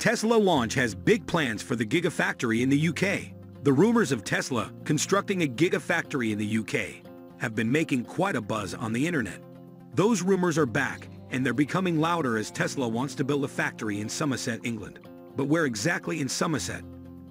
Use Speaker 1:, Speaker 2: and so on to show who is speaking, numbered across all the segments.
Speaker 1: Tesla launch has big plans for the Gigafactory in the UK. The rumors of Tesla constructing a Gigafactory in the UK have been making quite a buzz on the internet. Those rumors are back, and they're becoming louder as Tesla wants to build a factory in Somerset, England. But where exactly in Somerset?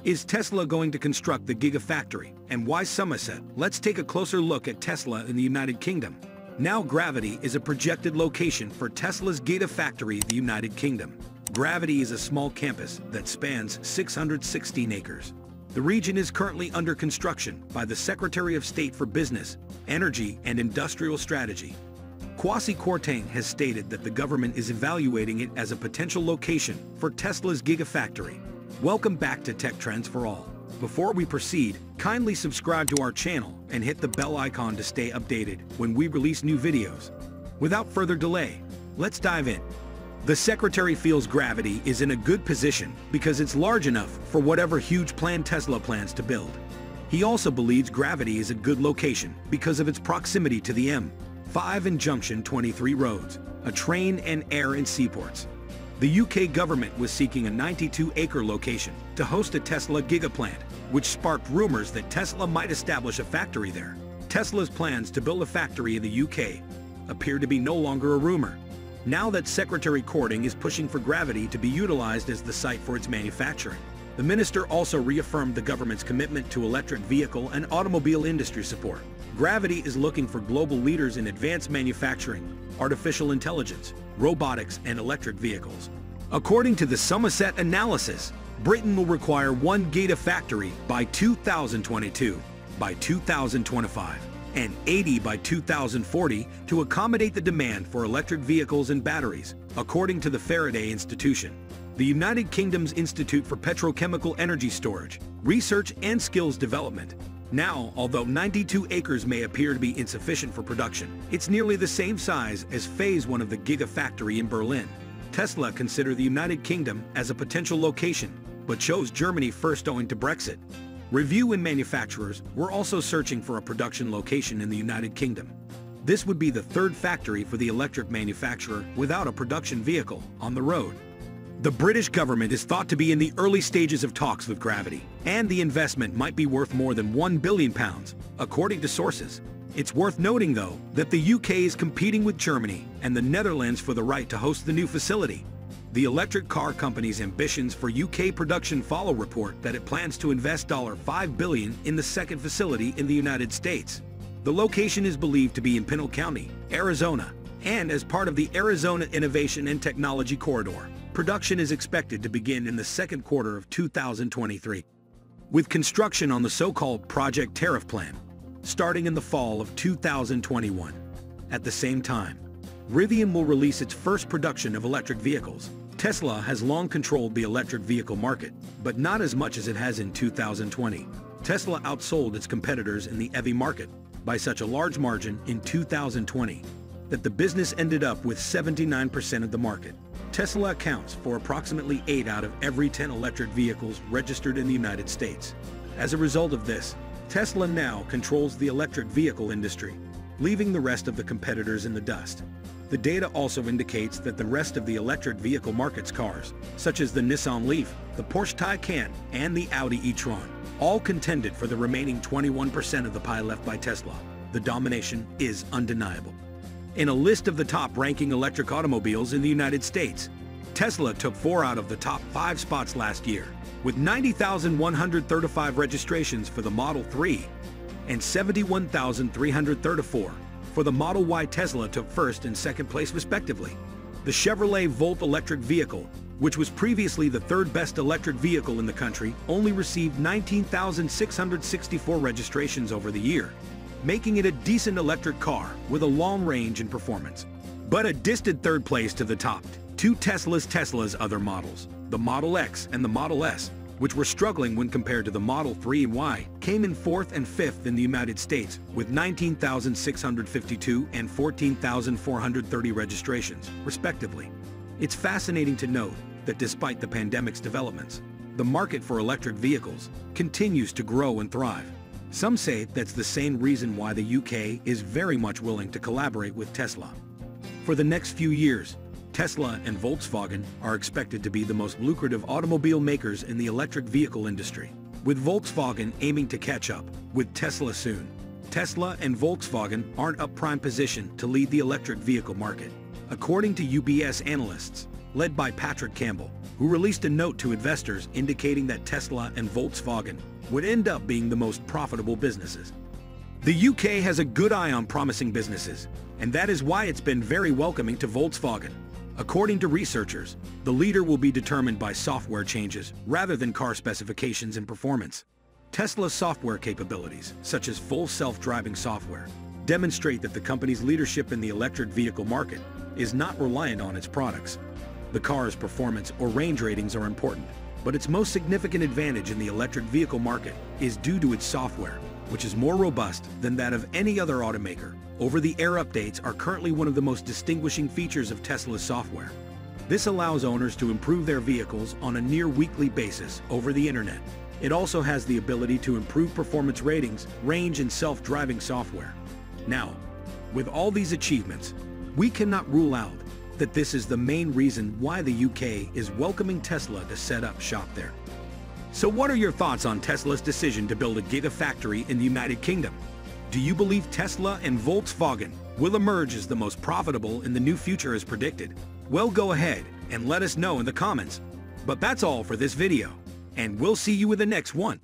Speaker 1: Is Tesla going to construct the Gigafactory? And why Somerset? Let's take a closer look at Tesla in the United Kingdom. Now Gravity is a projected location for Tesla's Gigafactory the United Kingdom. Gravity is a small campus that spans 616 acres. The region is currently under construction by the Secretary of State for Business, Energy and Industrial Strategy. Kwasi Kwarteng has stated that the government is evaluating it as a potential location for Tesla's Gigafactory. Welcome back to Tech Trends for All. Before we proceed, kindly subscribe to our channel and hit the bell icon to stay updated when we release new videos. Without further delay, let's dive in. The Secretary feels Gravity is in a good position because it's large enough for whatever huge plan Tesla plans to build. He also believes Gravity is a good location because of its proximity to the M5 and Junction 23 roads, a train and air and seaports. The UK government was seeking a 92-acre location to host a Tesla gigaplant, which sparked rumors that Tesla might establish a factory there. Tesla's plans to build a factory in the UK appear to be no longer a rumor. Now that Secretary Kwarteng is pushing for Gravity to be utilized as the site for its manufacturing. The minister also reaffirmed the government's commitment to electric vehicle and automobile industry support. Gravity is looking for global leaders in advanced manufacturing, artificial intelligence, robotics, and electric vehicles. According to the Somerset analysis, Britain will require one Gigafactory by 2022, by 2025, and 80 by 2040 to accommodate the demand for electric vehicles and batteries, according to the Faraday Institution. The United Kingdom's Institute for Petrochemical Energy Storage, Research and Skills Development now, although 92 acres may appear to be insufficient for production, it's nearly the same size as Phase 1 of the Gigafactory in Berlin. Tesla considered the United Kingdom as a potential location, but chose Germany first owing to Brexit. Rivian manufacturers were also searching for a production location in the United Kingdom. This would be the third factory for the electric manufacturer without a production vehicle on the road. The British government is thought to be in the early stages of talks with Gravity, and the investment might be worth more than £1 billion, according to sources. It's worth noting, though, that the UK is competing with Germany and the Netherlands for the right to host the new facility. The electric car company's ambitions for UK production follow report that it plans to invest 5 billion in the second facility in the United States. The location is believed to be in Pinal County, Arizona, and as part of the Arizona Innovation and Technology Corridor. Production is expected to begin in the second quarter of 2023, with construction on the so-called Project Tariff Plan starting in the fall of 2021. At the same time, Rivian will release its first production of electric vehicles. Tesla has long controlled the electric vehicle market, but not as much as it has in 2020. Tesla outsold its competitors in the EV market by such a large margin in 2020 that the business ended up with 79% of the market. Tesla accounts for approximately 8 out of every 10 electric vehicles registered in the United States. As a result of this, Tesla now controls the electric vehicle industry, leaving the rest of the competitors in the dust. The data also indicates that the rest of the electric vehicle market's cars, such as the Nissan Leaf, the Porsche Taycan, and the Audi e-tron, all contended for the remaining 21% of the pie left by Tesla. The domination is undeniable. In a list of the top-ranking electric automobiles in the United States, Tesla took four out of the top five spots last year, with 90,135 registrations for the Model 3 and 71,334 for the Model Y Tesla took first and second place respectively. The Chevrolet Bolt electric vehicle, which was previously the third best electric vehicle in the country, only received 19,664 registrations over the year, making it a decent electric car with a long range and performance. But a distant third place to the top, two Tesla's Tesla's other models, the Model X and the Model S, which were struggling when compared to the Model 3 Y, came in fourth and fifth in the United States with 19,652 and 14,430 registrations, respectively. It's fascinating to note that despite the pandemic's developments, the market for electric vehicles continues to grow and thrive. Some say that's the same reason why the UK is very much willing to collaborate with Tesla. For the next few years, Tesla and Volkswagen are expected to be the most lucrative automobile makers in the electric vehicle industry, with Volkswagen aiming to catch up with Tesla soon. Tesla and Volkswagen aren't up prime position to lead the electric vehicle market. According to UBS analysts, led by Patrick Campbell, who released a note to investors indicating that Tesla and Volkswagen would end up being the most profitable businesses. The UK has a good eye on promising businesses, and that is why it's been very welcoming to Volkswagen. According to researchers, the leader will be determined by software changes rather than car specifications and performance. Tesla's software capabilities, such as full self-driving software, demonstrate that the company's leadership in the electric vehicle market is not reliant on its products. The car's performance or range ratings are important, but its most significant advantage in the electric vehicle market is due to its software, which is more robust than that of any other automaker. Over-the-air updates are currently one of the most distinguishing features of Tesla's software. This allows owners to improve their vehicles on a near weekly basis over the internet. It also has the ability to improve performance ratings, range, and self-driving software. Now, with all these achievements, we cannot rule out that this is the main reason why the UK is welcoming Tesla to set up shop there. So what are your thoughts on Tesla's decision to build a gigafactory in the United Kingdom? Do you believe Tesla and Volkswagen will emerge as the most profitable in the new future as predicted? Well, go ahead and let us know in the comments. But that's all for this video, and we'll see you in the next one.